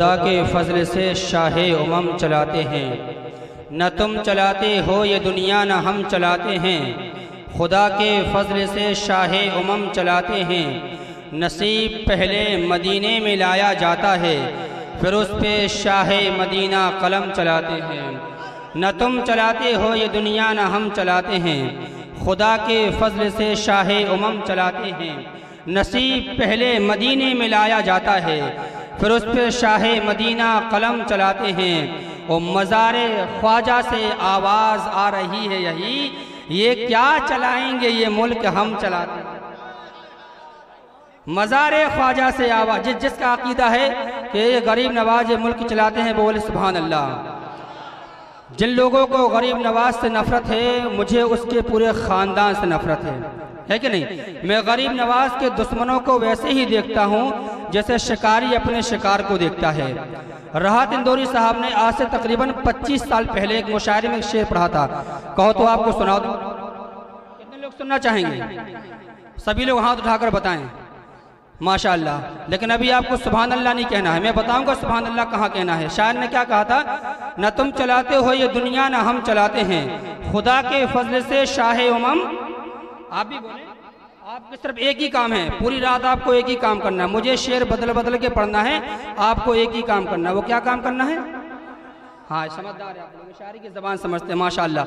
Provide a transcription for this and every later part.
खुदा के फजल से शाह उमम चलाते हैं। न तुम चलाते हो ये दुनिया, न हम चलाते हैं। खुदा के फजल से शाह उमम चलाते हैं। नसीब पहले मदीने में लाया जाता है, फिर उस पे शाह मदीना कलम चलाते हैं। न तुम चलाते हो ये दुनिया, न हम चलाते हैं। खुदा के फजल से शाह उमम चलाते हैं। नसीब पहले मदीने में लाया जाता है फिर उस पर शाह मदीना कलम चलाते हैं और मज़ार ख्वाजा से आवाज़ आ रही है यही, ये क्या चलाएँगे ये मुल्क हम चलाते मज़ार ख्वाजा से आवाज़, जिस जिसका अकीदा है कि ये गरीब नवाज़ ये मुल्क चलाते हैं बोले सुबहान अल्लाह जिन लोगों को गरीब नवाज़ से नफ़रत है, मुझे उसके पूरे ख़ानदान से नफ़रत है। है कि नहीं? मैं गरीब नवाज़ के दुश्मनों को वैसे ही देखता हूँ जैसे शिकारी अपने शिकार को देखता है। राहत इंदौरी साहब ने आज से तकरीबन 25 साल पहले एक मुशायरे में शेर पढ़ा था। कहो तो आपको सुना दो। कितने लोग सुनना चाहेंगे? सभी लोग हाथ उठाकर बताएँ। माशाल्लाह। लेकिन अभी आपको सुबहान अल्लाह नहीं कहना है। मैं बताऊँगा सुबहान अल्लाह कहाँ कहना है। शायर ने क्या कहा था? न तुम चलाते हो ये दुनिया, न हम चलाते हैं। खुदा के फजल से शाह उमम। आप भी बोले। आपके सिर्फ़ एक ही काम है। पूरी रात आपको एक ही काम करना है। मुझे शेर बदल बदल के पढ़ना है, आपको एक ही काम करना है। वो क्या काम करना है? हाँ समझदार है आप लोग। शायरी की जबान समझते हैं, माशाल्लाह।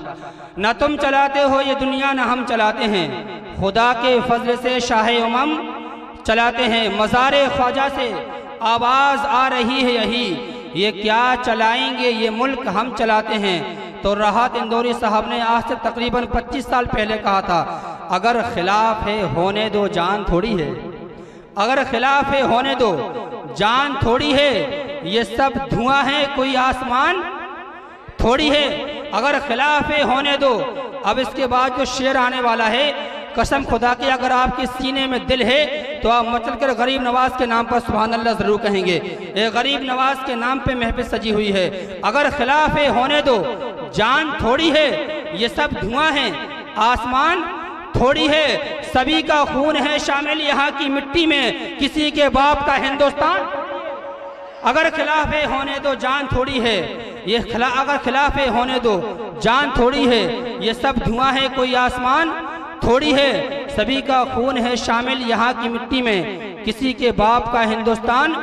न तुम चलाते हो ये दुनिया, न हम चलाते हैं। खुदा के फजल से, शाह उमम चलाते हैं। मज़ार ख्वाजा से आवाज़ आ रही है यही। ये क्या चलाएँगे? ये मुल्क हम चलाते हैं। तो राहत इंदौरी साहब ने आज से तकरीबन 25 साल पहले कहा था अगर खिलाफ है, होने दो, जान थोड़ी है। अगर खिलाफ है, होने दो, जान थोड़ी है। ये सब धुआँ है, कोई आसमान थोड़ी है। अगर खिलाफ है, होने दो। अब इसके बाद जो शेर आने वाला है, कसम खुदा की, अगर आपके सीने में दिल है तो आप मचल कर गरीब नवाज़ के नाम पर सुबहान अल्लाह ज़रूर कहेंगे। ये गरीब नवाज़ के नाम पे महफिल सजी हुई है। अगर खिलाफ है, होने दो। जान थोड़ी है। ये सब धुआँ है। आसमान थोड़ी है। सभी का खून है शामिल यहाँ की मिट्टी में। किसी के बाप का हिंदुस्तान? अगर खिलाफ होने दो, जान थोड़ी है। ये खिला, अगर खिलाफ होने दो, जान थोड़ी है। ये सब धुआँ है, कोई आसमान? थोड़ी है। सभी का खून है शामिल यहाँ की मिट्टी में। किसी के बाप का हिंदुस्तान?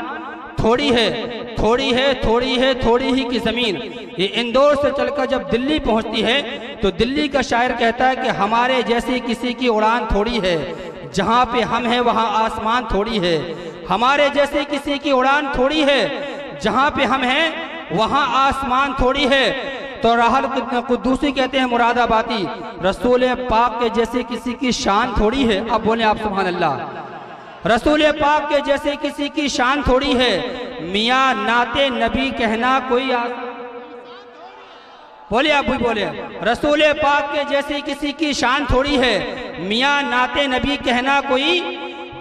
थोड़ी है। थोड़ी है थोड़ी है, थोड़ी ही की ज़मीन। ये इंदौर से चलकर जब दिल्ली पहुँचती है तो दिल्ली का शायर कहता है कि हमारे जैसी किसी की उड़ान थोड़ी है, जहाँ पे हम हैं, वहाँ आसमान थोड़ी है। हमारे जैसे किसी की उड़ान थोड़ी है, जहाँ पे हम हैं, वहाँ आसमान थोड़ी है। तो राहल कुद्दूसी कहते हैं मुरादाबादी, रसूल पाक के जैसे किसी की शान थोड़ी है। अब बोले आप सुबहान अल्लाह रसूल पाक के जैसे किसी की शान थोड़ी है। मियाँ नाते नबी कहना कोई. बोले आप भी बोले रसूल पाक के जैसी किसी की शान थोड़ी है। मियाँ, नाते नबी कहना कोई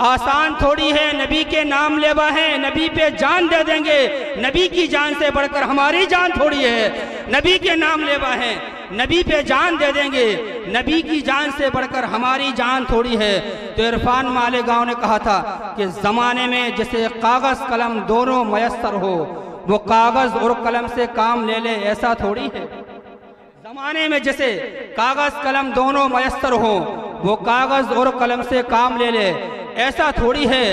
आसान थोड़ी है। नबी के नाम लेवा है, नबी पे जान दे देंगे। नबी की जान से बढ़कर हमारी जान थोड़ी है। नबी के नाम लेवा है, नबी पे जान दे देंगे। नबी की जान से बढ़कर हमारी जान थोड़ी है। तो इरफान माले गाँव ने कहा था कि ज़माने में जैसे कागज़ कलम दोनों मयसर हो, वो कागज़ और कलम से काम ले ले, ऐसा थोड़ी है। जमाने में जैसे कागज़ कलम दोनों मयसर हो वो कागज़ और कलम से काम ले ले। ऐसा थोड़ी है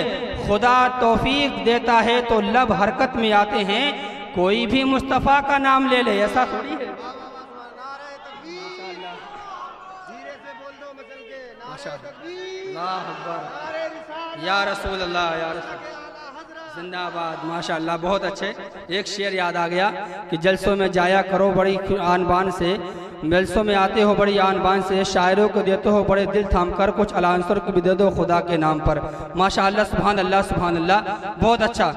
खुदा तौफीक देता है तो लब हरकत में आते हैं कोई भी मुस्तफ़ा का नाम ले ले ऐसा थोड़ी है। या रसूल अल्लाह या रसूल। जिंदाबाद, माशाल्लाह, बहुत अच्छे। एक शेर याद आ गया कि जलसों में जाया करो बड़ी आन बान से। जलसों में आते हो बड़ी आन बान से, शायरों को देते हो बड़े दिल थाम कर, कुछ अलांसर को भी दे दो खुदा के नाम पर। माशाल्लाह सुबहान अल्लाह सुबहान अल्लाह बहुत अच्छा।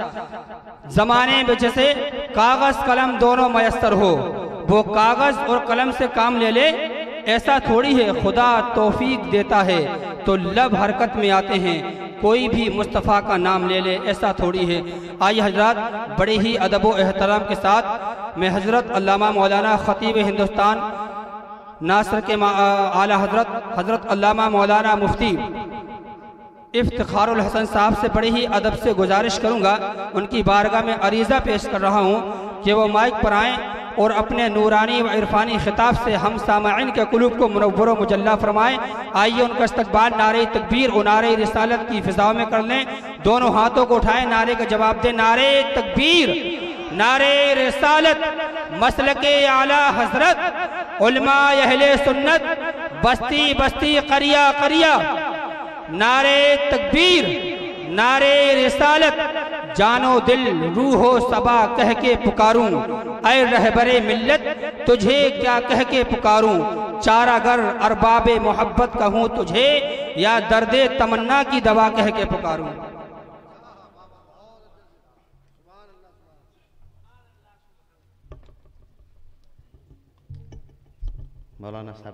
ज़माने में जैसे कागज़, कलम दोनों मयसर हो, वो कागज़ और कलम से काम ले ले, ऐसा थोड़ी है, खुदा तौफीक देता है। तो लब हरकत में आते हैं। कोई भी मुस्तफ़ा का नाम ले ले, ऐसा थोड़ी है। आई हज़रत, बड़े ही अदब एहतराम के साथ मैं हज़रत अल्लामा मौलाना ख़तीब हिंदुस्तान, नासर के आला हज़रत हज़रत अल्लामा मौलाना मुफ्ती इफ्तारुल हसन साहब से बड़े ही अदब से गुजारिश करूँगा। उनकी बारगाह में अरीज़ा पेश कर रहा हूँ कि वो माइक पर आएँ। और अपने नूरानी व इरफानी खिताब से हम सामाइन के कुलूब को मुनवर मुजल्ला फरमाएँ। आइए उनका इस्तकबाल, नारे तकबीर और नारे रिसालत की फिजाओं में कर लें। दोनों हाथों को उठाएँ, नारे का जवाब दें। नारे तकबीर, नारे रिसालत मसल के आला हज़रत, उलमा अहले सुन्नत, बस्ती बस्ती करिया करिया। नारे तकबीर, नारे रिसालत जानो दिल रूहो सबा कह के पुकारूं। अय रहबरे मिल्लत, तुझे क्या कह के पुकारूं? चारागर अरबाब मोहब्बत कहूँ तुझे, या दर्द तमन्ना की दवा कह के पुकारूं? मौलाना साहब।